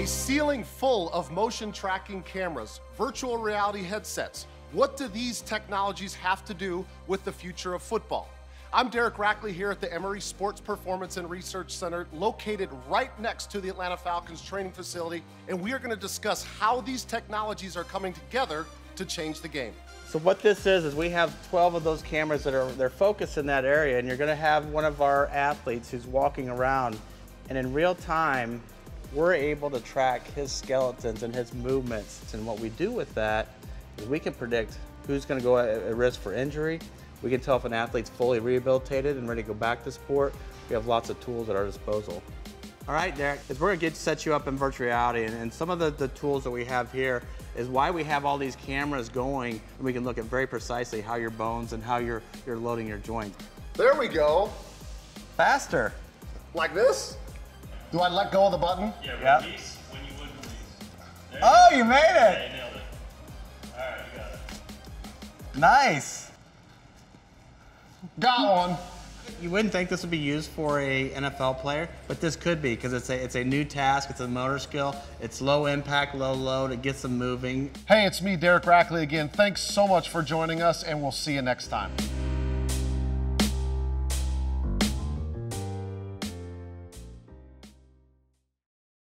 A ceiling full of motion tracking cameras, virtual reality headsets. What do these technologies have to do with the future of football? I'm Derek Rackley here at the Emory Sports Performance and Research Center, located right next to the Atlanta Falcons training facility, and we are going to discuss how these technologies are coming together to change the game. So what this is, is we have 12 of those cameras that are they're focused in that area, and you're going to have one of our athletes who's walking around, and in real time, we're able to track his skeletons and his movements. And what we do with that is we can predict who's going to go at risk for injury, we can tell if an athlete's fully rehabilitated and ready to go back to sport. We have lots of tools at our disposal. All right, Derek, we're gonna get set you up in virtual reality, and, and some of the, the tools that we have here is why we have all these cameras going, and we can look at very precisely how your bones and how you're, you're loading your joints. There we go. Faster. Like this? Do I let go of the button? Yeah, Yep. release when you would release. There Oh, go. you made it. Yeah, you nailed it. All right, you got it. Nice. Got one. You wouldn't think this would be used for a NFL player, but this could be because it's a it's a new task. It's a motor skill. It's low impact, low load. It gets them moving. Hey, it's me, Derek Rackley again. Thanks so much for joining us, and we'll see you next time.